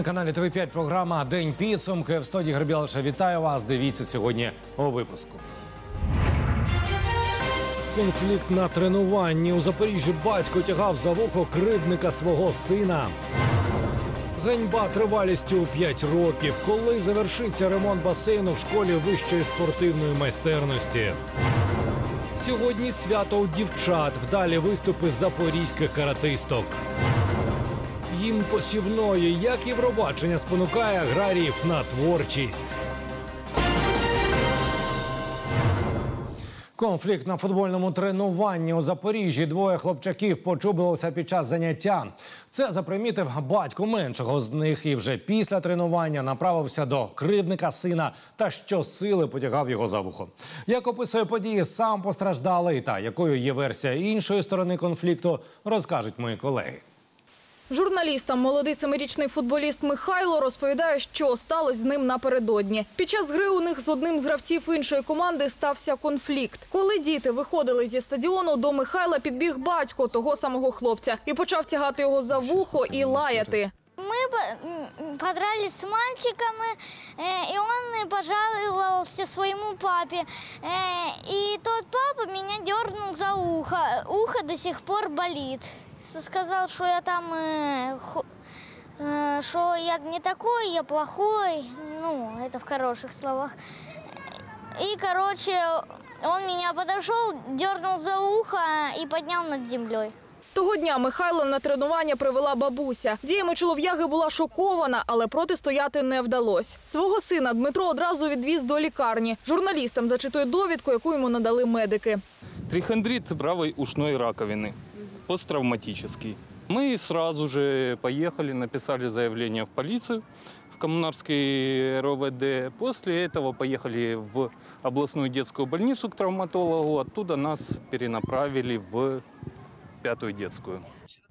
На каналі ТВ 5 програма День підсумки. В студії Гребілиша вітаю вас. Дивіться сьогодні у випуску. Конфлікт на тренуванні у Запоріжжі батько тягав за вухо кривдника свого сина. Ганьба тривалістю у 5 років. Коли завершиться ремонт басейну в школі вищої спортивної майстерності? Сьогодні свято у дівчат. Вдалі виступи запорізьких каратисток. Їм посівної, як Євробачення спонукає аграріїв на творчість. Конфлікт на футбольному тренуванні у Запоріжжі. Двоє хлопчаків почубилися під час заняття. Це запримітив батько меншого з них і вже після тренування направився до кривдника сина та щосили потягав його за вухо. Як описує події, сам постраждалий та якою є версія іншої сторони конфлікту, розкажуть мої колеги. Журналістам молодий семирічний футболіст Михайло розповідає, що сталося з ним напередодні. Під час гри у них з одним з гравців іншої команди стався конфлікт. Коли діти виходили зі стадіону, до Михайла підбіг батько того самого хлопця і почав тягати його за вухо і лаяти. Мы по- м, подрались с мальчиками, э, и он пожаловался своему папе. Э, и тот папа меня дернул за ухо. Ухо до сих пор болит. Сказал, что я там, э, ху- э, что я не такой, я плохой. Ну, это в хороших словах. И, короче, он меня подошел, дернул за ухо и поднял над землей. Того дня Михайла на тренування привела бабуся. Діями чолов'яги була шокована, але протистояти не вдалося. Свого сина Дмитро одразу відвіз до лікарні. Журналістам зачитує довідку, яку йому надали медики. Трихондрит правой ушной раковины, посттравматический. Мы сразу же поехали, написали заявление в полицию, в Коммунарский РОВД. После этого поехали в областную детскую больницу к травматологу. Оттуда нас перенаправили в пятую детскую.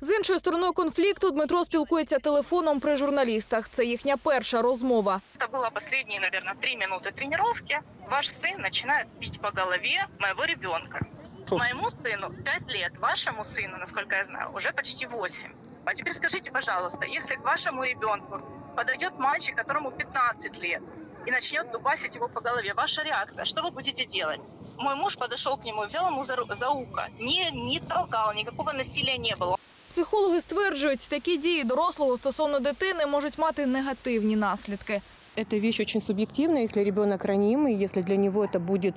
З іншою стороною конфлікту Дмитро спілкується телефоном при журналістах. Це їхня перша розмова. Это было последние, наверное, три минуты тренировки. Ваш сын начинает бить по голове моего ребенка. Что? Моему сыну 5 лет, вашему сыну, насколько я знаю, уже почти 8. А теперь скажите, пожалуйста, если к вашему ребенку подойдет мальчик, которому 15 лет, и начнет дубасить его по голове, ваша реакция, что вы будете делать? Мой муж подошел к нему и взял ему за, ру- за ухо. Не, не толкал, никакого насилия не было. Психологи стверджують, такі дії дорослого стосовно дитини можуть мати негативні наслідки. Эта вещь очень субъективная. Если ребенок ранимый, если для него это будет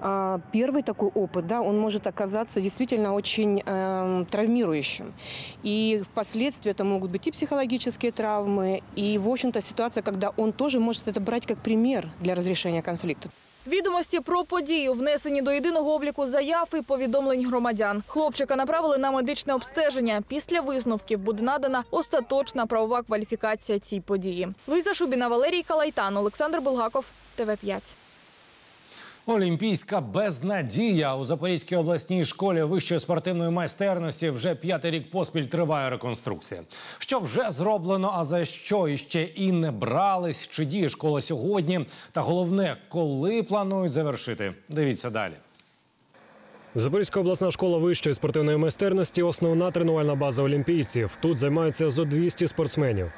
а, первый такой опыт, да, он может оказаться действительно очень эм, травмирующим. И впоследствии это могут быть и психологические травмы, и, в общем-то, ситуация, когда он тоже может это брать как пример для разрешения конфликта. Відомості про подію внесені до єдиного обліку заяв і повідомлень громадян. Хлопчика направили на медичне обстеження. Після висновків буде надана остаточна правова кваліфікація цій події. Луїза Шубіна, Валерій Калайтан, Олександр Булгаков, ТВ 5 Олімпійська безнадія у Запорізькій обласній школі вищої спортивної майстерності вже п'ятий рік поспіль триває реконструкція. Що вже зроблено, а за що іще і не брались? Чи діє школа сьогодні? Та головне, коли планують завершити? Дивіться далі. Запорізька обласна школа вищої спортивної майстерності основна тренувальна база олімпійців. Тут займаються зо 200 спортсменів.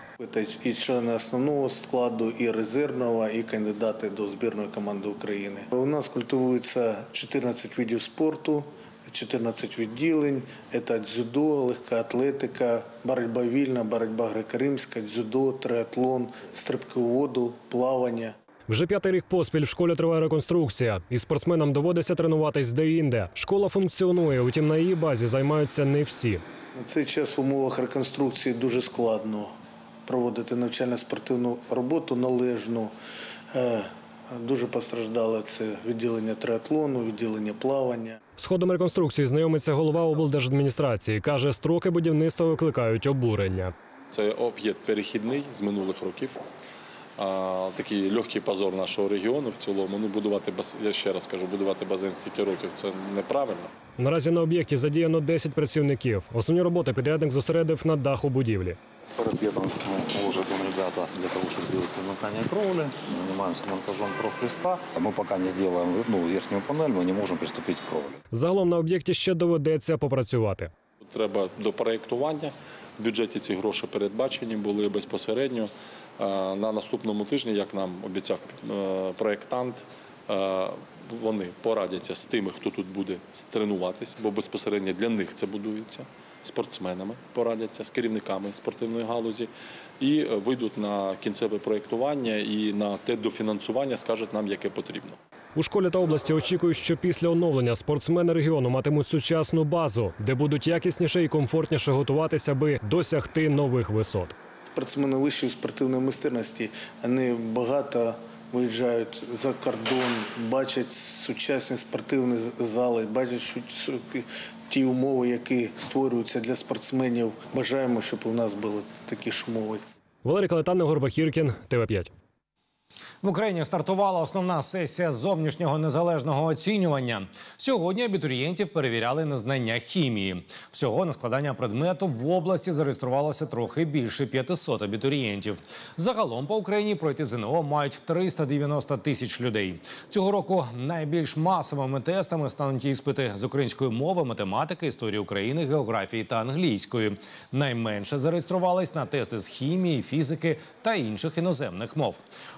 І члени основного складу, і резервного, і кандидати до збірної команди України. У нас культивується 14 видів спорту, 14 відділень. Це дзюдо, легка атлетика, боротьба вільна, боротьба греко-римська, дзюдо, триатлон, стрибки у воду, плавання. Вже п'ятий рік поспіль в школі триває реконструкція, і спортсменам доводиться тренуватись де-інде. Школа функціонує, утім на її базі займаються не всі. На цей час в умовах реконструкції дуже складно проводити навчально-спортивну роботу належну. Е, Дуже постраждало це відділення триатлону, відділення плавання. З ходом реконструкції знайомиться голова облдержадміністрації. каже, строки будівництва викликають обурення. Це об'єкт перехідний з минулих років А, такий легкий позор нашого регіону в цілому. Ну, будувати бас... я ще раз кажу, будувати базен стільки років це неправильно. Наразі на об'єкті задіяно 10 працівників. Основні роботи підрядник зосередив на даху будівлі. Перед летом мы уже там ребята для того, чтобы сделать примыкание кровли, занимаемся монтажом профлиста. А Мы пока не сделаем ну, верхнюю панель, мы не можем приступить к кровле. Загалом на об'єкті ще доведеться попрацювати. Треба до проєктування. В бюджеті ці гроші передбачені були безпосередньо. Е, На наступному тижні, як нам обіцяв е, проєктант, е, вони порадяться з тими, хто тут буде тренуватись, бо безпосередньо для них це будується. Спортсменами порадяться з керівниками спортивної галузі і вийдуть на кінцеве проєктування і на те дофінансування скажуть нам, яке потрібно. У школі та області очікують, що після оновлення спортсмени регіону матимуть сучасну базу, де будуть якісніше і комфортніше готуватися, аби досягти нових висот. Спортсмени вищої спортивної майстерності вони багато виїжджають за кордон, бачать сучасні спортивні зали, бачать ті умови, які створюються для спортсменів. Бажаємо, щоб у нас були такі ж умови. Валерій Калетан, Горбахіркін, ТВ 5 В Україні стартувала основна сесія зовнішнього незалежного оцінювання. Сьогодні абітурієнтів перевіряли на знання хімії. Всього на складання предмету в області зареєструвалося трохи більше 500 абітурієнтів. Загалом по Україні пройти ЗНО мають 390 тисяч людей. Цього року найбільш масовими тестами стануть іспити з української мови, математики, історії України, географії та англійської. Найменше зареєструвались на тести з хімії, фізики та інших іноземних мов.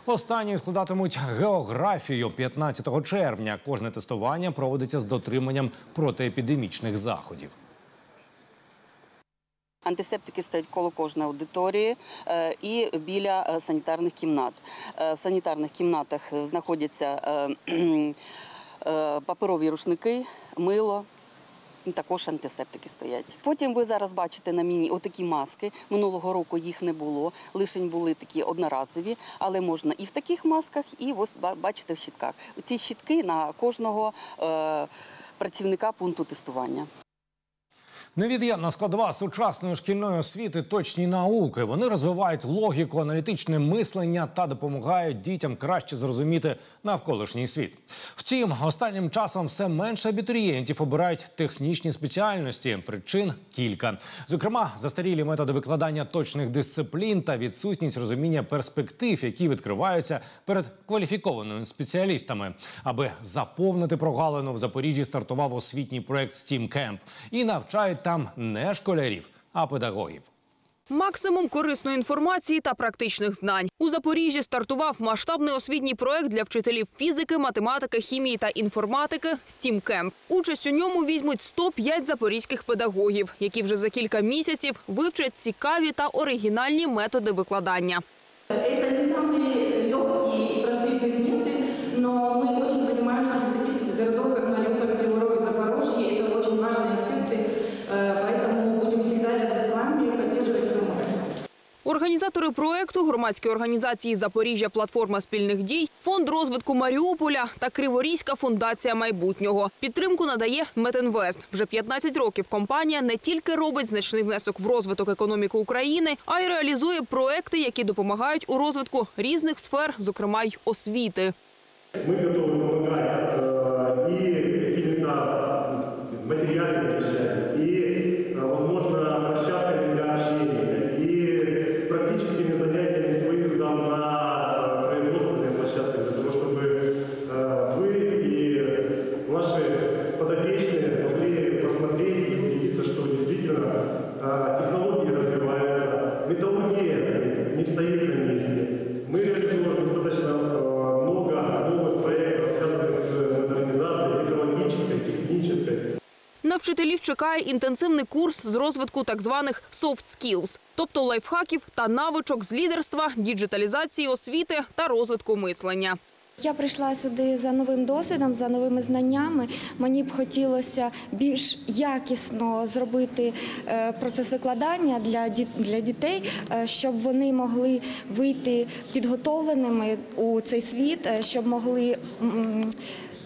Останні складатимуть географію 15 червня. Кожне тестування проводиться з дотриманням протиепідемічних заходів. Антисептики стоять коло кожної аудиторії е, і біля е, санітарних кімнат. Е, В санітарних кімнатах знаходяться паперові рушники, мило. І Також антисептики стоять. Потім ви зараз бачите на мені отакі маски. Минулого року їх не було. Лишень були такі одноразові, але можна і в таких масках, і бачите в щітках. Ці щітки на кожного е, працівника пункту тестування. Невід'ємна складова сучасної шкільної освіти точні науки. Вони розвивають логіку, аналітичне мислення та допомагають дітям краще зрозуміти навколишній світ. Втім, останнім часом все менше абітурієнтів обирають технічні спеціальності. Причин кілька. Зокрема, застарілі методи викладання точних дисциплін та відсутність розуміння перспектив, які відкриваються перед кваліфікованими спеціалістами. Аби заповнити прогалину в Запоріжжі стартував освітній проект Camp. і навчають там не школярів, а педагогів. Максимум корисної інформації та практичних знань. У Запоріжжі стартував масштабний освітній проект для вчителів фізики, математики, хімії та інформатики «STEAM Camp». Участь у ньому візьмуть 105 запорізьких педагогів, які вже за кілька місяців вивчать цікаві та оригінальні методи викладання. Это не самые легкие и простые предметы, но мы Організатори проекту громадські організації Запоріжжя Платформа спільних дій, фонд розвитку Маріуполя та Криворізька фундація майбутнього. Підтримку надає Метинвест. Вже 15 років компанія не тільки робить значний внесок в розвиток економіки України, а й реалізує проекти, які допомагають у розвитку різних сфер, зокрема й освіти. Мы готовы помогать э, інтенсивний курс з розвитку так званих soft skills, тобто лайфхаків та навичок з лідерства, діджиталізації освіти та розвитку мислення. Я прийшла сюди за новим досвідом, за новими знаннями. Мені б хотілося більш якісно зробити е, процес викладання для для дітей, е, щоб вони могли вийти підготовленими у цей світ, е, щоб могли.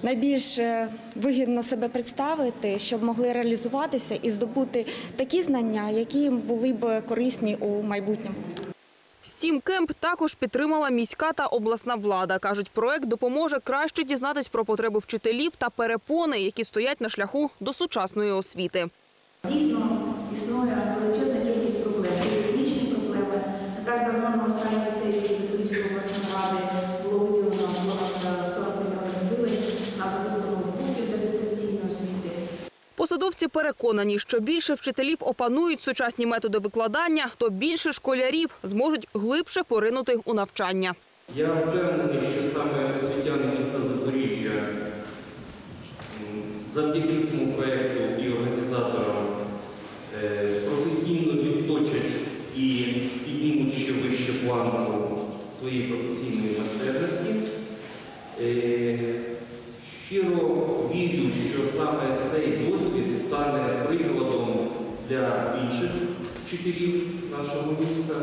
Найбільш е, вигідно себе представити, щоб могли реалізуватися і здобути такі знання, які їм були б корисні у майбутньому. Стім Кемп також підтримала міська та обласна влада. кажуть, проект допоможе краще дізнатись про потреби вчителів та перепони, які стоять на шляху до сучасної освіти. Дійсно, існує величезна Посадовці переконані, що більше вчителів опанують сучасні методи викладання, то більше школярів зможуть глибше поринути у навчання. Я впевнений, що саме освітяни міста Запоріжжя завдяки цьому проєкту і організаторам е, професійно відточать і піднімуть ще вище планку своєї професійної майстерності. Е, Щиро вірю, що саме цей досвід стане прикладом для інших вчителів нашого міста.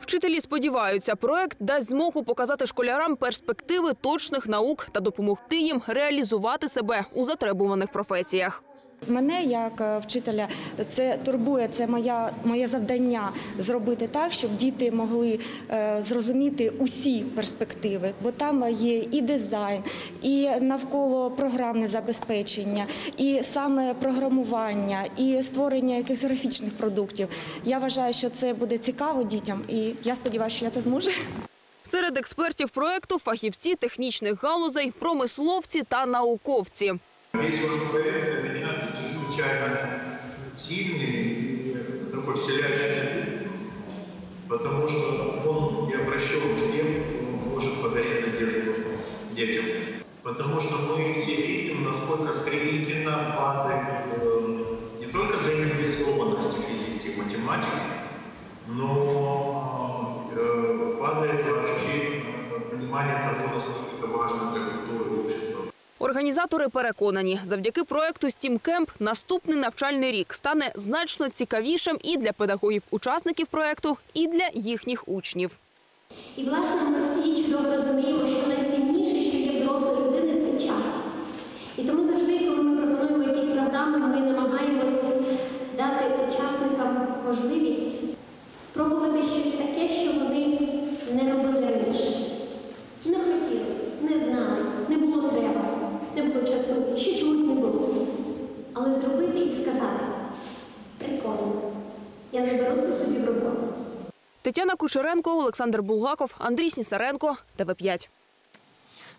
Вчителі сподіваються, проект дасть змогу показати школярам перспективи точних наук та допомогти їм реалізувати себе у затребуваних професіях. Мене як е, вчителя це турбує. Це моя моє завдання зробити так, щоб діти могли е, зрозуміти усі перспективи, бо там є і дизайн, і навколо програмне забезпечення, і саме програмування, і створення якихось графічних продуктів. Я вважаю, що це буде цікаво дітям, і я сподіваюся, що я це зможу. Серед експертів проекту фахівці технічних галузей, промисловці та науковці. Чрезвычайно сильный и такой вселяющий, потому что он не обращен к тем, кто может подарить надежду детям. Потому что мы все видим, насколько стремительно падает э, не только заинтересованность в физике и математике, но э, падает вообще понимание того, насколько это важно для общества. Організатори переконані, завдяки проекту STEAM-Camp наступний навчальний рік стане значно цікавішим і для педагогів-учасників проекту, і для їхніх учнів. І власне ми всі чудово розуміємо, що найцінніше, що є в дорослої людини, це час. І тому завжди, коли ми пропонуємо якісь програми, ми намагаємось дати учасникам можливість спробувати щось таке, що вони не робили раніше. Не хотіли, не знали, не було треба, не було часу, ще чомусь не було. Але зробити і сказати прикольно. Це собі в роботу. Тетяна Кучеренко, Олександр Булгаков, Андрій Снісаренко, ТВ5.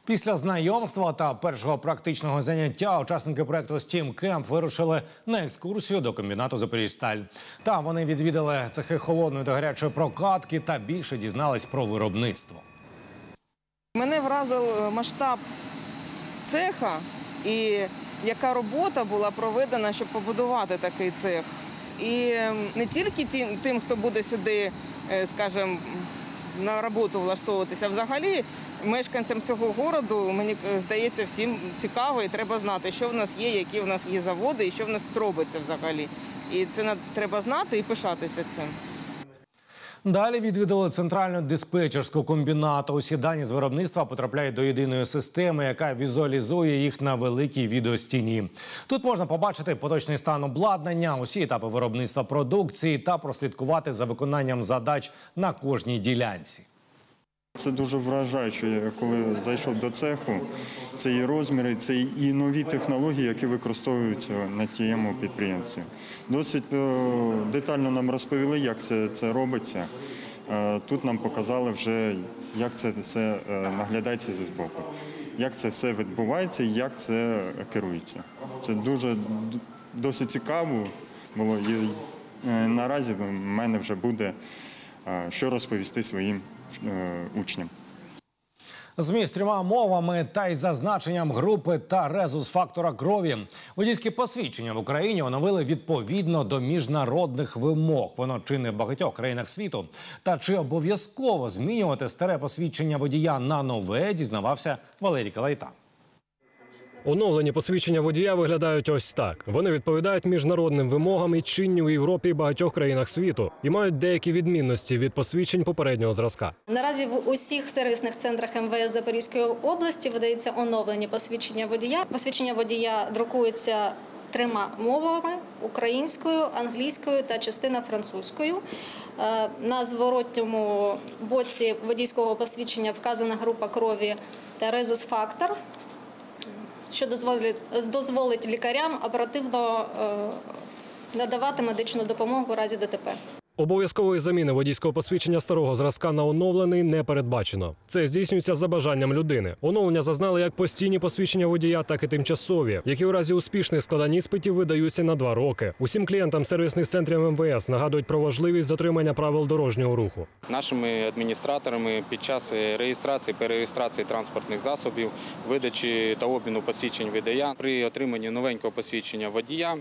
Після знайомства та першого практичного заняття учасники проекту Steam Camp вирушили на екскурсію до комбінату Запоріжсталь. Там вони відвідали цехи холодної та гарячої прокатки та більше дізнались про виробництво. Мене вразив е, масштаб цеха і яка робота була проведена, щоб побудувати такий цех. І не тільки тим, хто буде сюди, е, скажімо, на роботу влаштовуватися, а взагалі мешканцям цього городу, мені е, здається, всім цікаво і треба знати, що в нас є, які в нас є заводи і що в нас робиться взагалі. І це треба знати і пишатися цим. Далі відвідали центральну диспетчерську комбінату. Усі дані з виробництва потрапляють до єдиної системи, яка візуалізує їх на великій відеостіні. Тут можна побачити поточний стан обладнання, усі етапи виробництва продукції та прослідкувати за виконанням задач на кожній ділянці. Це дуже вражаюче, коли зайшов до цеху. Це і розміри, це і нові технології, які використовуються на тієму підприємстві. Досить е, детально нам розповіли, як це, це робиться. Е, Тут нам показали вже, як це все е, наглядається зі збоку, як це все відбувається і як це керується. Це дуже досить цікаво було. І наразі в мене вже буде що розповісти своїм учням. ЗМІ з трьома мовами та й зазначенням групи та резус-фактора крові. водійські посвідчення в Україні оновили відповідно до міжнародних вимог. Воно чинне в багатьох країнах світу. Та чи обов'язково змінювати старе посвідчення водія на нове, дізнавався Валерій Калайта. Оновлені посвідчення водія виглядають ось так. Вони відповідають міжнародним вимогам і чинні у Європі і багатьох країнах світу і мають деякі відмінності від посвідчень попереднього зразка. Наразі в усіх сервісних центрах МВС Запорізької області видаються оновлені посвідчення водія. Посвідчення водія друкуються трьома мовами: українською, англійською та частина французькою. Е, На зворотньому боці водійського посвідчення вказана група крові та резус-фактор, що дозволить, дозволить лікарям оперативно е, надавати медичну допомогу у разі ДТП. Обов'язкової заміни водійського посвідчення старого зразка на оновлений не передбачено. Це здійснюється за бажанням людини. Оновлення зазнали як постійні посвідчення водія, так і тимчасові, які у разі успішних складань іспитів видаються на два роки. Усім клієнтам сервісних центрів МВС нагадують про важливість дотримання правил дорожнього руху. Нашими адміністраторами під час реєстрації, перереєстрації транспортних засобів, видачі та обміну посвідчень водія при отриманні новенького посвідчення водія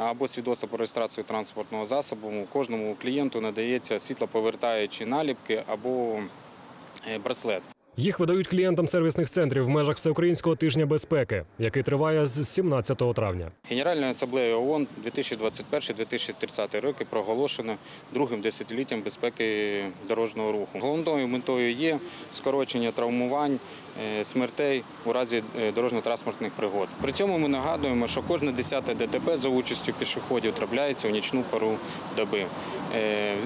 або свідоцтва про реєстрацію транспортного засобу кожному клієнту надається світлоповертаючі наліпки або е, браслет. Їх видають клієнтам сервісних центрів в межах всеукраїнського тижня безпеки, який триває з 17 травня. Генеральною асамблеєю ООН 2021-2030 роки проголошено другим десятиліттям безпеки дорожнього руху. Головною метою є скорочення травмувань, смертей у разі е, дорожньо-транспортних пригод. При цьому ми нагадуємо, що кожне десяте ДТП за участю пішоходів трапляється у нічну пору доби. Е,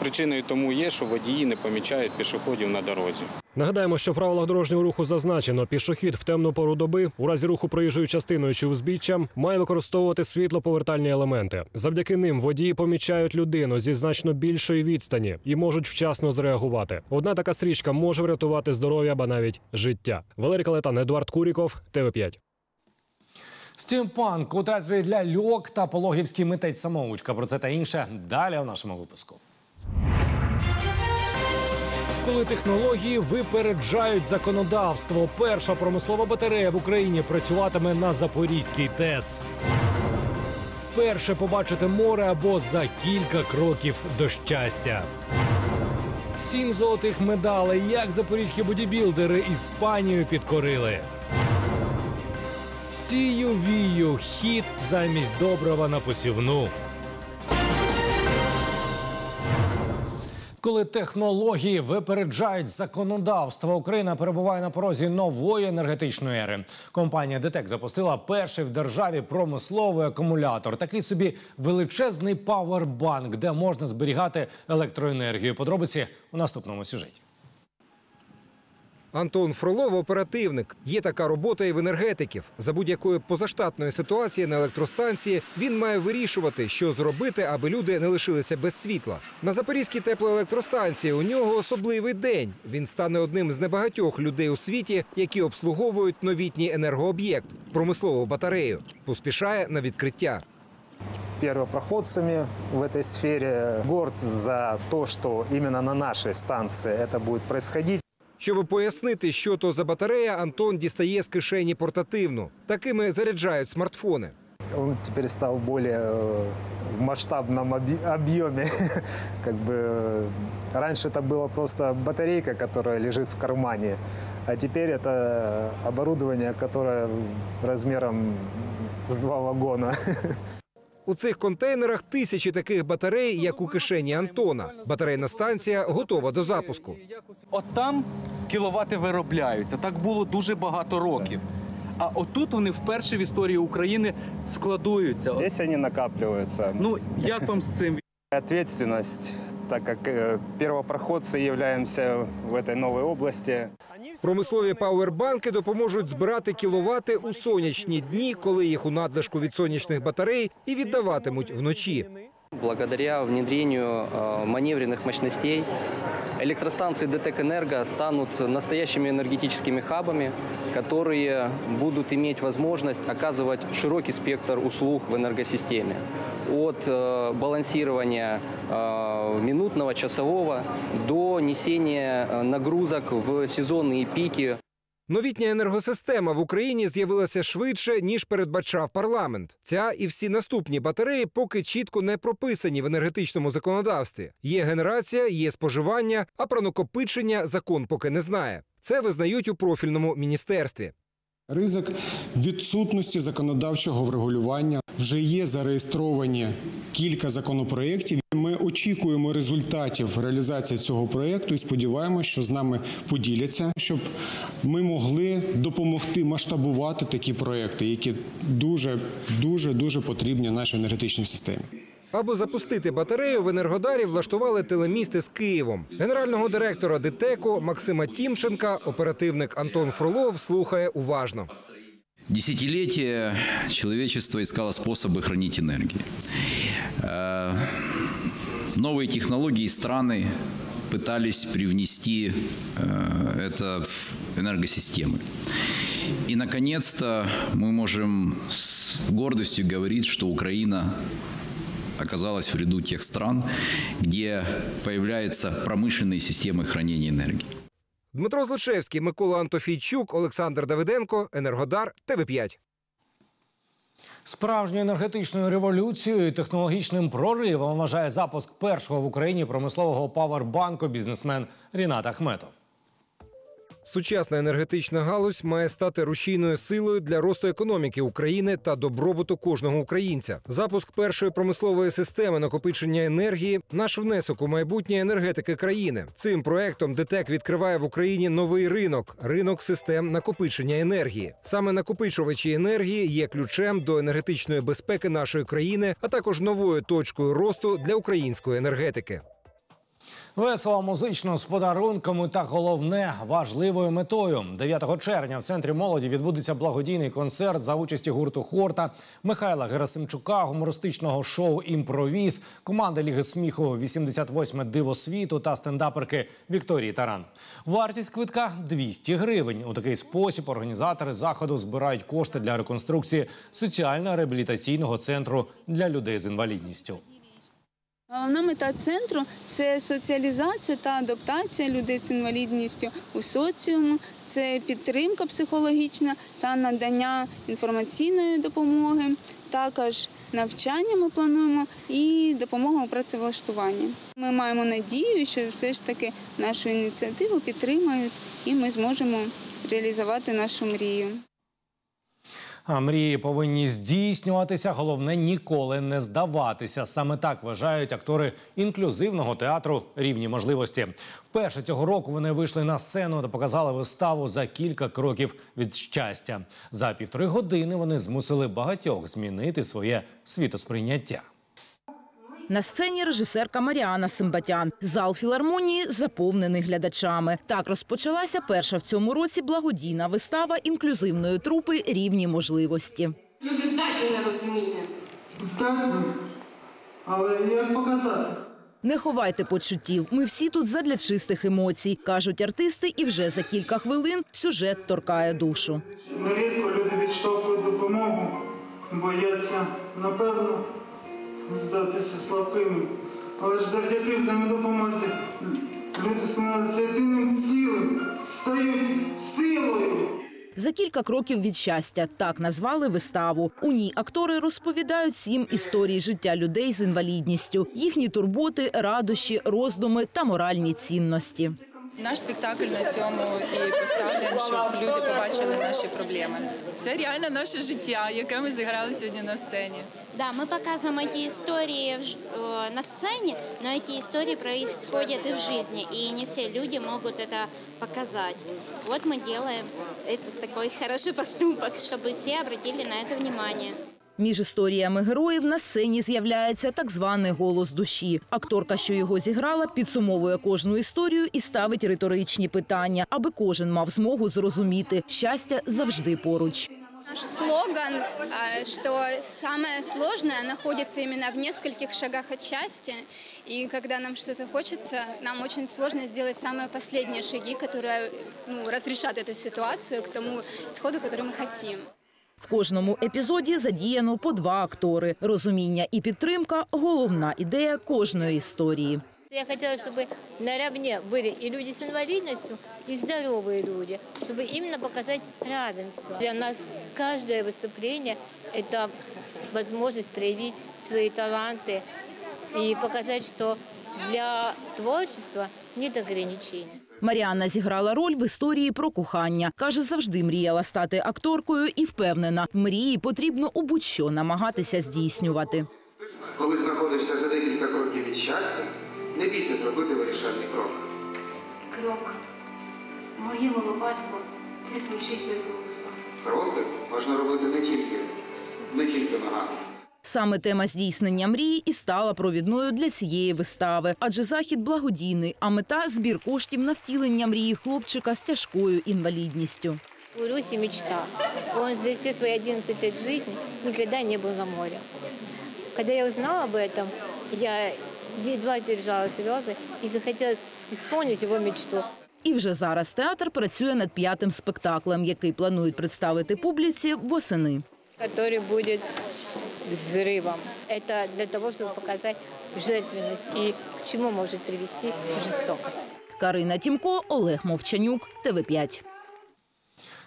причиною тому є, що водії не помічають пішоходів на дорозі. Нагадаємо, що в правилах дорожнього руху зазначено, пішохід в темну пору доби у разі руху проїжджою частиною чи узбіччям має використовувати світлоповертальні елементи. Завдяки ним водії помічають людину зі значно більшої відстані і можуть вчасно зреагувати. Одна така стрічка може врятувати здоров'я або навіть життя. Валерій Калетан, Едуард Куріков, ТВ 5 Стімпанк у театрі для льок та пологівський митець самоучка. Про це та інше далі у нашому випуску. Коли технології випереджають законодавство, перша промислова батарея в Україні працюватиме на Запорізькій ТЕС. Перше побачити море або за кілька кроків до щастя. Сім золотих медалей, як запорізькі бодібілдери Іспанію підкорили. Сію вію хід замість доброго на посівну. Коли технології випереджають законодавство, Україна перебуває на порозі нової енергетичної ери. Компанія ДТЕК запустила перший в державі промисловий акумулятор. Такий собі величезний павербанк, де можна зберігати електроенергію. Подробиці у наступному сюжеті. Антон Фролов оперативник. Є така робота і в енергетиків. За будь-якої позаштатної ситуації на електростанції він має вирішувати, що зробити, аби люди не лишилися без світла. На Запорізькій теплоелектростанції у нього особливий день. Він стане одним з небагатьох людей у світі, які обслуговують новітній енергооб'єкт промислову батарею. Поспішає на відкриття. первопроходцами в этой сфере. Горд за то, что именно на нашей станции это будет происходить. Щоб пояснити, що то за батарея, Антон дістає з кишені портативну. Такими заряджають смартфони. Он теперь стал более э, в масштабном оби- объеме. Как бы э, раньше это была просто батарейка, которая лежит в кармане, а теперь это оборудование, которое размером с два вагона. У цих контейнерах тисячі таких батарей, як у кишені Антона. Батарейна станція готова до запуску. От там кіловати виробляються. Так було дуже багато років. А отут вони вперше в історії України складуються. Здесь они накапливаются. Ну, як вам з цим? Ответственность, так как э, первопроходцы являемся в этой новой области. Промислові пауербанки допоможуть збирати кіловати у сонячні дні, коли їх у надлишку від сонячних батарей і віддаватимуть вночі. Благодаря внедрению э, маневренных мощностей электростанции ДТЭК Энерго станут настоящими энергетическими хабами, которые будут иметь возможность оказывать широкий спектр услуг в энергосистеме. От э, балансирования э, минутного, часового до несения э, нагрузок в сезонные пики. Новітня енергосистема в Україні з'явилася швидше, ніж передбачав парламент. Ця і всі наступні батареї поки чітко не прописані в енергетичному законодавстві. Є генерація, є споживання, а про накопичення закон поки не знає. Це визнають у профільному міністерстві. Ризик відсутності законодавчого врегулювання вже є зареєстровані кілька законопроєктів. Ми очікуємо результатів реалізації цього проєкту і сподіваємося, що з нами поділяться, щоб ми могли допомогти масштабувати такі проєкти, які дуже дуже дуже потрібні нашій енергетичній системі. Аби запустити батарею, в Енергодарі влаштували телемісти з Києвом. Генерального директора ДТЕКу Максима Тімченка оперативник Антон Фролов слухає уважно. Десятилетия человечество искало способы хранить энергию. Э, новые технологии и страны пытались привнести э, это в энергосистемы. И, наконец-то, мы можем с гордостью говорить, что Украина оказалась в ряду тех стран, где появляются промышленные системы хранения энергии. Дмитро Злочевський, Микола Антофійчук, Олександр Давиденко, Енергодар, ТВ 5 Справжньою енергетичною революцією і технологічним проривом вважає запуск першого в Україні промислового павербанку бізнесмен Рінат Ахметов. Сучасна енергетична галузь має стати рушійною силою для росту економіки України та добробуту кожного українця. Запуск першої промислової системи накопичення енергії наш внесок у майбутнє енергетики країни. Цим проектом ДТЕК відкриває в Україні новий ринок ринок систем накопичення енергії. Саме накопичувачі енергії є ключем до енергетичної безпеки нашої країни, а також новою точкою росту для української енергетики. Весело музично з подарунками та головне важливою метою. 9 червня в центрі молоді відбудеться благодійний концерт за участі гурту Хорта Михайла Герасимчука, гумористичного шоу Імпровіз, команди Ліги сміху 88 диво світу та стендаперки Вікторії Таран. Вартість квитка 200 гривень. У такий спосіб організатори заходу збирають кошти для реконструкції соціально-реабілітаційного центру для людей з інвалідністю. Головна мета центру це соціалізація та адаптація людей з інвалідністю у соціуму, це підтримка психологічна та надання інформаційної допомоги. Також навчання ми плануємо і допомога у працевлаштуванні. Ми маємо надію, що все ж таки нашу ініціативу підтримають і ми зможемо реалізувати нашу мрію. А мрії повинні здійснюватися. Головне ніколи не здаватися. Саме так вважають актори інклюзивного театру рівні можливості. Вперше цього року вони вийшли на сцену та показали виставу за кілька кроків від щастя. За півтори години вони змусили багатьох змінити своє світосприйняття. На сцені режисерка Маріана Симбатян. Зал філармонії заповнений глядачами. Так розпочалася перша в цьому році благодійна вистава інклюзивної трупи рівні можливості. Люди здатні на розуміння. Здатні, але як показати? Не ховайте почуттів. Ми всі тут задля чистих емоцій, кажуть артисти, і вже за кілька хвилин сюжет торкає душу. Нерідко люди відштовхують допомогу, бояться, напевно, здатися слабкими. Але ж завдяки взаємодопомозі люди становляться єдиним цілим, стають силою. За кілька кроків від щастя так назвали виставу. У ній актори розповідають сім історій життя людей з інвалідністю, їхні турботи, радощі, роздуми та моральні цінності. Наш спектакль на цьому і поставлен, щоб люди побачили наші проблеми. Це реально наше життя, яке ми зіграли сьогодні на сцені. Да, мы показываем эти истории в ж- э, на сцене, но эти истории происходят и в жизни, и не все люди могут это показать. Вот мы делаем этот такой хороший поступок, чтобы все обратили на это внимание. Між історіями героїв на сцені з'являється так званий голос душі. Акторка, що його зіграла, підсумовує кожну історію і ставить риторичні питання, аби кожен мав змогу зрозуміти щастя завжди поруч. Наш слоган, а, что самое сложное находится именно в нескольких шагах от счастья. И когда нам что-то хочется, нам очень сложно сделать самые последние шаги, которые ну, разрешат эту ситуацию к тому исходу, который мы хотим. В кожному епізоді задіяно по два актори. Розуміння і підтримка головна ідея кожної історії. Я хотела, чтобы наравне были и люди с инвалидностью, и здоровые люди, чтобы именно показать равенство. Для нас каждое выступление – это возможность проявить свои таланты и показать, что для творчества нет ограничений. Маріанна зіграла роль в історії про кохання. Каже, завжди мріяла стати акторкою і впевнена, мрії потрібно у будь-що намагатися здійснювати. Коли знаходишся за декілька кроків від щастя, не бійся зробити вирішальний крок. Крок. В моєму випадку це звучить безглуздо. Кроки можна робити не тільки, не тільки ногами. Саме тема здійснення мрії і стала провідною для цієї вистави, адже захід благодійний, а мета збір коштів на втілення мрії хлопчика з тяжкою інвалідністю. У Руси мечта. Он за все свои 11 лет жизни никогда не был на море. Когда я узнала об этом, я едва держала слезы и захотелось исполнить его мечту. І вже зараз театр працює над п'ятим спектаклем, який планують представити публіці восени. который будет взрывом. Это для того, чтобы показать жертвенность и к чему может привести жестокость. Карина Тімко, Олег Мовчанюк, ТВ 5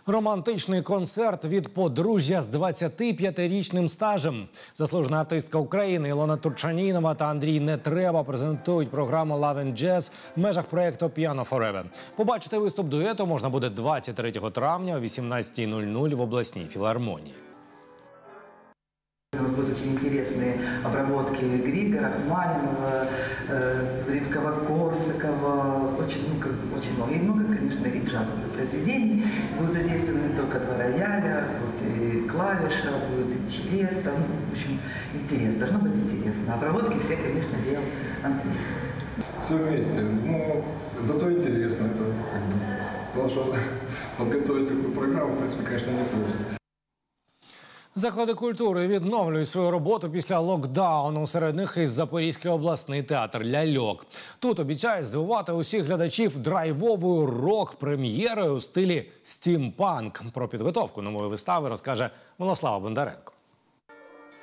Романтичний концерт від подружжя з 25-річним стажем. Заслужена артистка України Ілона Турчанінова та Андрій Нетреба презентують програму Love and Jazz в межах проєкту Piano Forever. Побачити виступ дуету можна буде 23 травня о 18.00 в обласній філармонії. У нас будут очень интересные обработки Грига, Рахманинова, э, Римского-Корсакова, очень, ну, как, очень много. И много, конечно, и джазовых произведений. Будут задействованы только два рояля, будет и клавиша, будет и челеста. Ну, в общем, интересно, должно быть интересно. Обработки все, конечно, делал Андрей. Все вместе. Ну, зато интересно это как бы. Потому что подготовить такую программу, в принципе, конечно, непросто. Заклади культури відновлюють свою роботу після локдауну. Серед них і Запорізький обласний театр Ляльок. Тут обіцяють здивувати усіх глядачів драйвовою рок-прем'єрою у стилі стімпанк. Про підготовку нової вистави розкаже Милослава Бондаренко.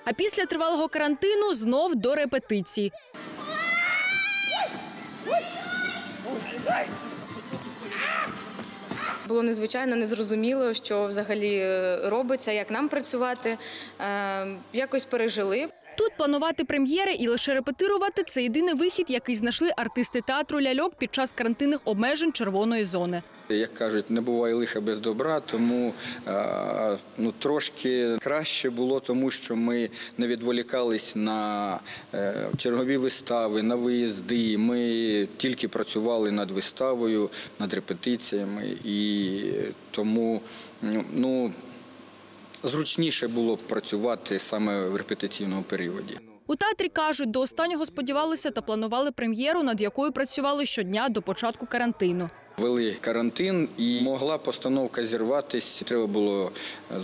А після тривалого карантину знов до репетицій. Було незвичайно незрозуміло, що взагалі е, робиться, як нам працювати. Е, Якось пережили. Тут планувати прем'єри і лише репетирувати це єдиний вихід, який знайшли артисти театру ляльок під час карантинних обмежень червоної зони. Як кажуть, не буває лиха без добра, тому ну, трошки краще було, тому що ми не відволікались на е, чергові вистави, на виїзди. Ми тільки працювали над виставою, над репетиціями, і тому ну, зручніше було б працювати саме в репетиційному періоді. У театрі кажуть, до останнього сподівалися та планували прем'єру, над якою працювали щодня до початку карантину. Вели карантин і могла постановка зірватися. Треба було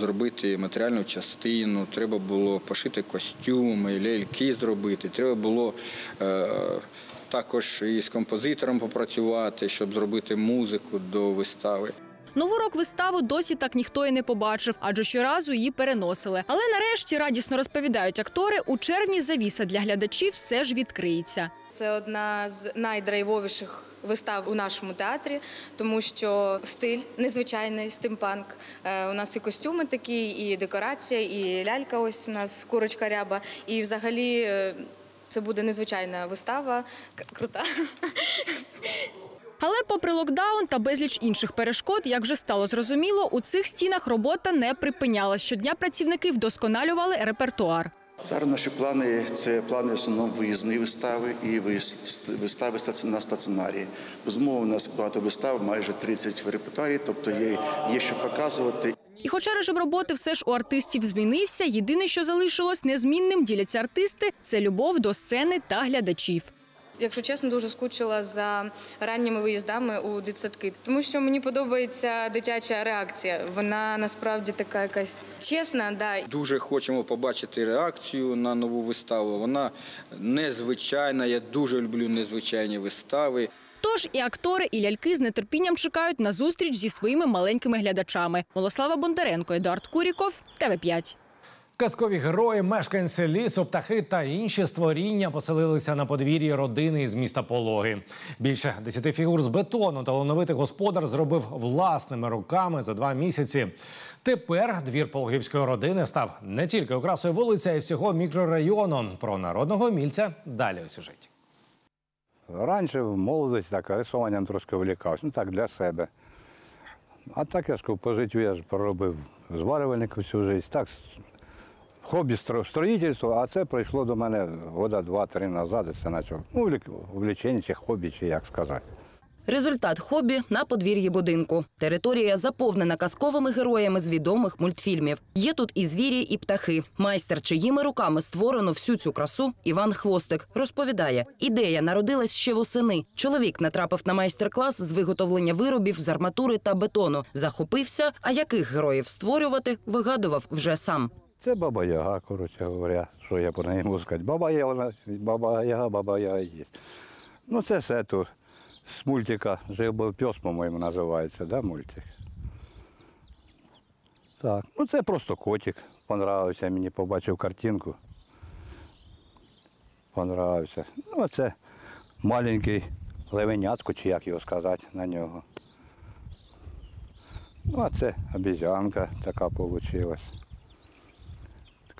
зробити матеріальну частину, треба було пошити костюми, ляльки зробити. Треба було е, також і з композитором попрацювати, щоб зробити музику до вистави. Нову рок-виставу досі так ніхто і не побачив, адже щоразу її переносили. Але нарешті радісно розповідають актори. У червні завіса для глядачів все ж відкриється. Це одна з найдрайвовіших вистав у нашому театрі, тому що стиль незвичайний стимпанк. Е, У нас і костюми такі, і декорація, і лялька. Ось у нас курочка ряба. І взагалі е, це буде незвичайна вистава. Крута. Але, попри локдаун та безліч інших перешкод, як вже стало зрозуміло, у цих стінах робота не припинялась. Щодня працівники вдосконалювали репертуар. Зараз наші плани це плани в основному виїзні вистави і вистави на стаціонарі. Безумовно, у нас багато вистав, майже 30 в репертуарі, тобто є, є що показувати. І хоча режим роботи все ж у артистів змінився, єдине, що залишилось незмінним, діляться артисти це любов до сцени та глядачів. Якщо чесно, дуже скучила за ранніми виїздами у дитсадки, тому що мені подобається дитяча реакція. Вона насправді така якась чесна, да. Дуже хочемо побачити реакцію на нову виставу. Вона незвичайна. Я дуже люблю незвичайні вистави. Тож і актори, і ляльки з нетерпінням чекають на зустріч зі своїми маленькими глядачами. Милослава Бондаренко, Едуард Куріков, ТВ 5 Казкові герої, мешканці лісу, птахи та інші створіння поселилися на подвір'ї родини із міста Пологи. Більше десяти фігур з бетону талановитий господар зробив власними руками за два місяці. Тепер двір пологівської родини став не тільки окрасою вулиці, а й всього мікрорайону. Про народного мільця далі у сюжеті. Раніше в молодості так рисуванням трошки влікався, ну так для себе. А так я ж по життю я ж проробив зварювальник всю життя. Так, хобі стро- строїтельство, а це прийшло до мене года два-три назад, це почав ну, увлічення чи хобі, чи як сказати. Результат хобі на подвір'ї будинку. Територія заповнена казковими героями з відомих мультфільмів. Є тут і звірі, і птахи. Майстер, чиїми руками створено всю цю красу, Іван Хвостик розповідає: ідея народилась ще восени. Чоловік натрапив на майстер-клас з виготовлення виробів з арматури та бетону. Захопився, а яких героїв створювати, вигадував вже сам. Це баба Яга, коротше говоря, що я про неї можу сказати. Баба Яга, баба Яга, баба Яга є. Ну це все тут. З мультика жив був пес, по-моєму, називається, да, мультик? Так, ну це просто котик. Понравився мені, побачив картинку. Понравився. Ну, це маленький левенятко, чи як його сказати на нього. Ну, а це обізянка така вийшла.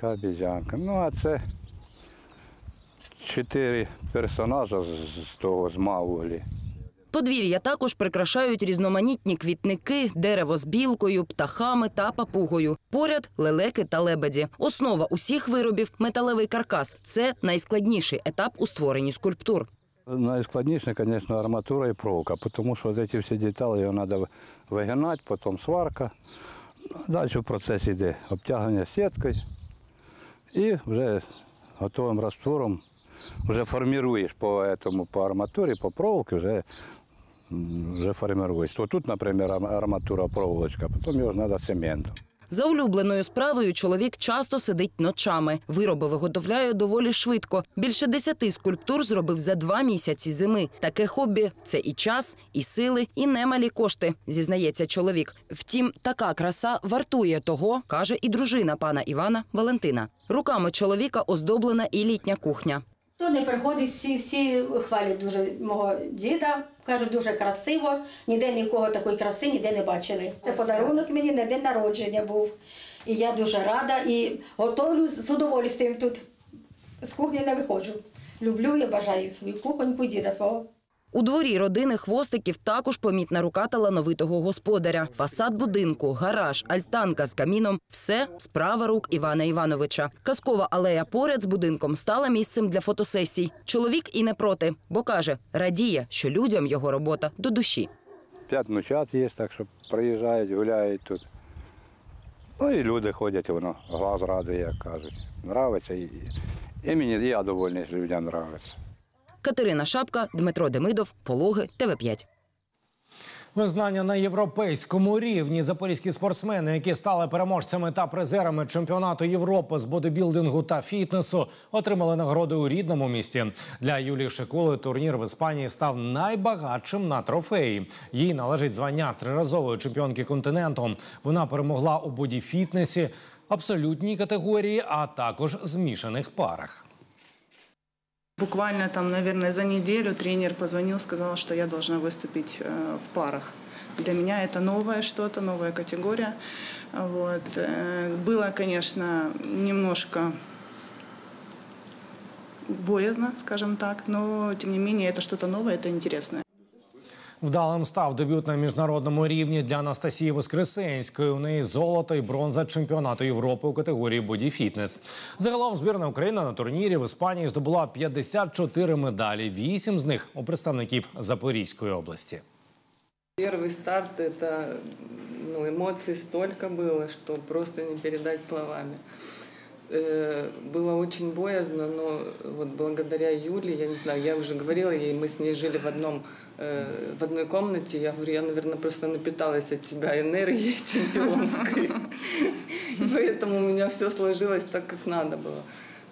Така обізянка. Ну, а це чотири персонажа з, з того з Мауглі. Подвір'я також прикрашають різноманітні квітники, дерево з білкою, птахами та папугою. Поряд лелеки та лебеді. Основа усіх виробів металевий каркас. Це найскладніший етап у створенні скульптур. Найскладніше, звісно, арматура і проволока, тому що ці всі деталі його треба вигинати, потім сварка. Далі в процесі йде обтягнення сіткою і вже готовим раствором вже формуєш по, этому, по арматурі, по проволоці, вже, вже формуєш. То тут, наприклад, арматура проволочка, потім його треба цементом. За улюбленою справою чоловік часто сидить ночами. Вироби виготовляє доволі швидко. Більше десяти скульптур зробив за два місяці зими. Таке хобі це і час, і сили, і немалі кошти, зізнається чоловік. Втім, така краса вартує того, каже і дружина пана Івана Валентина. Руками чоловіка оздоблена і літня кухня. Хто не приходить, всі, всі хвалять дуже мого діда, кажуть, дуже красиво. Ніде нікого такої краси ніде не бачили. Це подарунок мені на день народження був. І я дуже рада і готовлю з удовольствием тут. З кухні не виходжу. Люблю і бажаю свою кухоньку діда свого. У дворі родини хвостиків також помітна рука талановитого господаря. Фасад будинку, гараж, альтанка з каміном все справа рук Івана Івановича. Казкова алея поряд з будинком стала місцем для фотосесій. Чоловік і не проти, бо каже, радіє, що людям його робота до душі. П'ять внучат є, так що приїжджають, гуляють тут. Ну і люди ходять, воно глаз радує, як кажуть. Нравиться. І, і мені я довольний, що людям нравиться. Катерина Шапка, Дмитро Демидов, Пологи, ТВ5. Визнання на європейському рівні запорізькі спортсмени, які стали переможцями та призерами чемпіонату Європи з бодибілдингу та фітнесу, отримали нагороди у рідному місті. Для Юлії Шикули турнір в Іспанії став найбагатшим на трофеї. Їй належить звання триразової чемпіонки континенту. Вона перемогла у боді-фітнесі, абсолютній категорії, а також змішаних парах. Буквально там, наверное, за неделю тренер позвонил, сказал, что я должна выступить э, в парах. Для меня это новое что-то, новая категория. Вот. Э, Было, конечно, немножко боязно, скажем так, но тем не менее это что-то новое, это интересное. Вдалим став дебют на міжнародному рівні для Анастасії Воскресенської. У неї золото і бронза чемпіонату Європи у категорії боді-фітнес. Загалом збірна України на турнірі в Іспанії здобула 54 медалі. Вісім з них у представників Запорізької області. Первый старт это ну, эмоций столько было, что просто не передать словами. Э, Было очень боязно, но вот благодаря Юле, я не знаю, я уже говорила ей, мы с ней жили в одном э, в одной комнате. Я говорю, я, наверное, просто напиталась от тебя энергией чемпионской. Поэтому у меня все сложилось так, как надо было.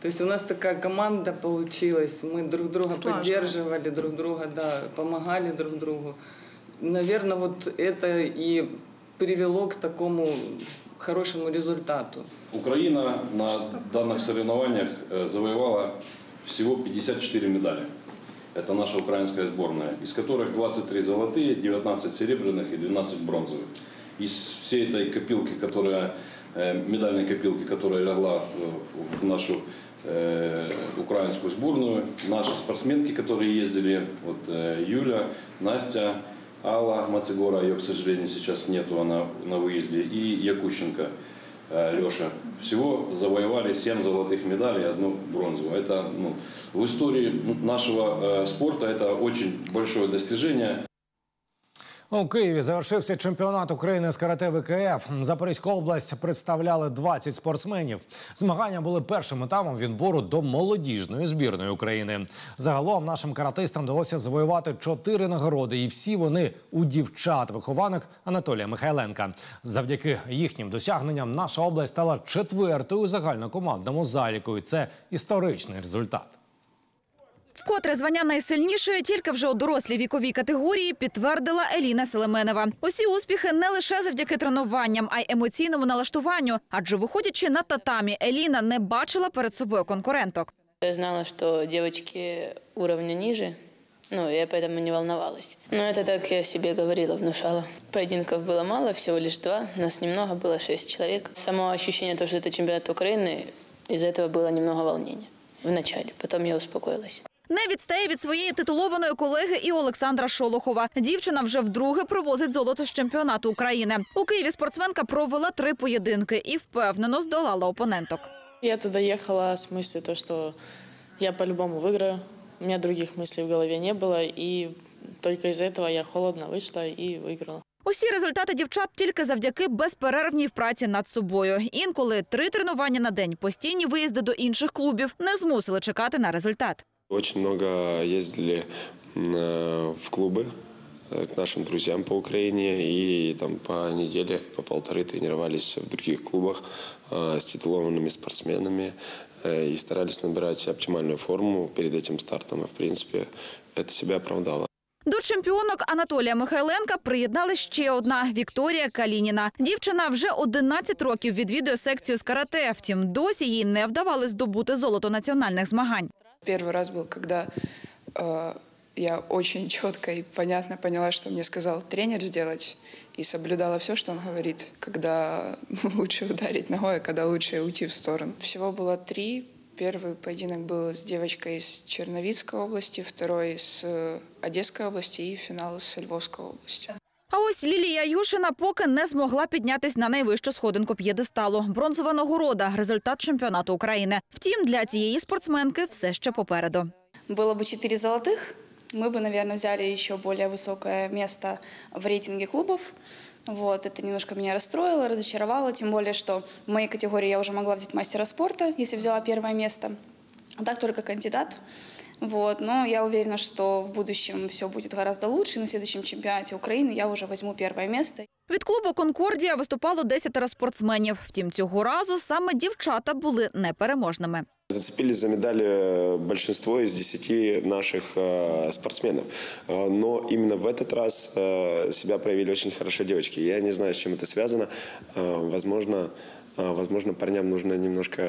То есть у нас такая команда получилась, мы друг друга Слаженно. поддерживали, друг друга, да, помогали друг другу. Наверное, вот это и привело к такому хорошему результату. Украина на данных соревнованиях э, завоевала всего 54 медали. Это наша украинская сборная, из которых 23 золотые, 19 серебряных и 12 бронзовых. Из всей этой копилки, которая, э, медальной копилки, которая легла э, в нашу э, украинскую сборную, наши спортсменки, которые ездили, вот э, Юля, Настя, Алла Мацегора, ее, к сожалению, сейчас нету, она на выезде, и Якущенко э, Леша. Всего завоевали 7 золотых медалей и одну бронзовую. Это ну, в истории нашего э, спорта это очень большое достижение. У Києві завершився чемпіонат України з карате ВКФ. Запорізьку область представляли 20 спортсменів. Змагання були першим етапом відбору до молодіжної збірної України. Загалом нашим каратистам вдалося завоювати чотири нагороди, і всі вони у дівчат. Вихованок Анатолія Михайленка. Завдяки їхнім досягненням наша область стала четвертою загальнокомандному заліку. І це історичний результат. Вкотре звання найсильнішої тільки вже у дорослій віковій категорії підтвердила Еліна Селеменова. Усі успіхи не лише завдяки тренуванням, а й емоційному налаштуванню. Адже виходячи на татамі, Еліна не бачила перед собою конкуренток. Я знала, что девочки уровня ниже, ну, я поэтому не волновалась. Но это так я себе говорила, внушала. Поединков было мало, всего лишь два. Нас немного, было шесть человек. Само ощущение, то, что это чемпионат Украины, из-за этого было немного волнения в начале. Потом я успокоилась. Не відстає від своєї титулованої колеги і Олександра Шолохова. Дівчина вже вдруге привозить золото з чемпіонату України. У Києві спортсменка провела три поєдинки і впевнено здолала опоненток. Я туда ехала с мыслью, то, что я по-любому выиграю. У меня других мыслей в голове не было, и только из-за этого я холодно вышла и выиграла. Усі результати дівчат тільки завдяки безперервній праці над собою. Інколи три тренування на день, постійні виїзди до інших клубів не змусили чекати на результат. Очень много ездили э, в клубы э, к нашим друзьям по Украине и там по неделе, по полторы тренировались в других клубах э, с титулованными спортсменами э, и старались набирать оптимальную форму перед этим стартом. И, в принципе, это себя оправдало. До чемпіонок Анатолія Михайленка приєдналась ще одна Вікторія Калініна. Дівчина вже 11 років відвідує секцію з карате. Втім, досі їй не вдавалось здобути золото національних змагань. Первый раз был, когда э, я очень четко и понятно поняла, что мне сказал тренер сделать, и соблюдала все, что он говорит, когда лучше ударить ногой, а когда лучше уйти в сторону. Всего было три. Первый поединок был с девочкой из Черновицкой области, второй с э, Одесской области и финал с Львовской области. А ось Лілія Юшина поки не змогла піднятись на найвищу сходинку п'єдесталу. Бронзова нагорода – результат чемпіонату України. Втім, для цієї спортсменки все ще попереду. Было бы четыре золотых, мы бы, наверное, взяли еще более высокое место в рейтинге клубов. Вот, это немножко меня расстроило, разочаровало, тем более, что в моей категории я уже могла взять мастера спорта, если взяла первое место. А так только кандидат. Вот, но я уверена, что в будущем все будет гораздо лучше. На следующем чемпионате Украины я уже возьму первое место. Від клубу «Конкордія» виступало 10 спортсменів. Втім, цього разу саме дівчата були непереможними. Зацепились за медали большинство из 10 наших э, спортсменов. Э, Но именно в этот раз э, себя проявили очень хорошо девочки. Я не знаю, с чем это связано. Э, Возможно, э, возможно парням нужно немножко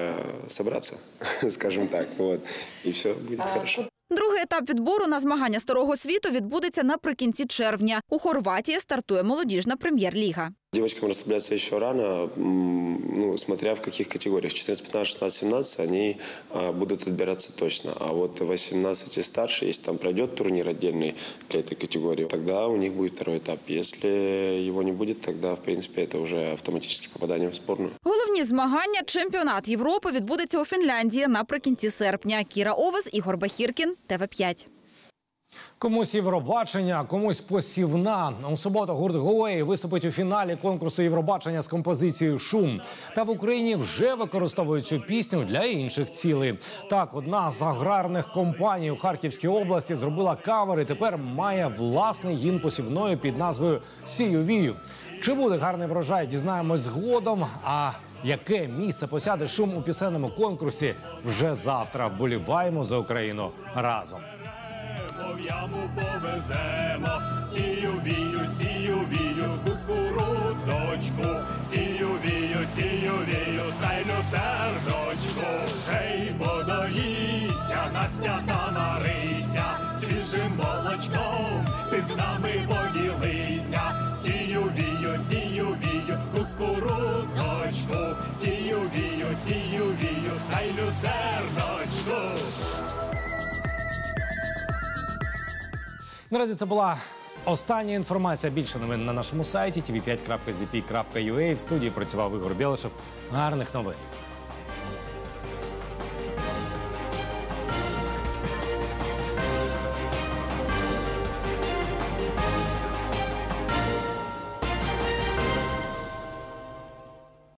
собраться, скажем так. Вот. И все будет хорошо. Другий етап відбору на змагання старого світу відбудеться наприкінці червня. У Хорватії стартує молодіжна прем'єр-ліга. Девочкам расслабляться еще рано, м, ну, смотря в каких категориях. 14, 15, 16, 17 они а, будут отбираться точно. А вот 18 и старше, если там пройдет турнир отдельный для этой категории, тогда у них будет второй этап. Если его не будет, тогда, в принципе, это уже автоматически попадание в сборную. Головні змагання чемпіонат Європи відбудеться у Фінляндії наприкінці серпня. Кіра Овес, Ігор Бахіркін, ТВ5. Комусь Євробачення, комусь посівна. У суботу гурт Гуей виступить у фіналі конкурсу Євробачення з композицією Шум. Та в Україні вже використовують цю пісню для інших цілей. Так, одна з аграрних компаній у Харківській області зробила кавер і тепер має власний гімн посівної під назвою Сію Вію. Чи буде гарний врожай? Дізнаємось згодом. А яке місце посяде шум у пісенному конкурсі вже завтра? Вболіваємо за Україну разом. В яму повеземо, сію вію, сію вію, кукурудзочку, сію вію, сію вію, стайну сердочку. Гей, подоїся, Настя та Марися, свіжим молочком, ти з нами поділися, сію вію, сію вію, кукурудзочку, сію вію, сію вію, стайну сердочку. Наразі це була остання інформація. Більше новин на нашому сайті tv5.zp.ua. В студії працював Ігор Білишев. Гарних новин.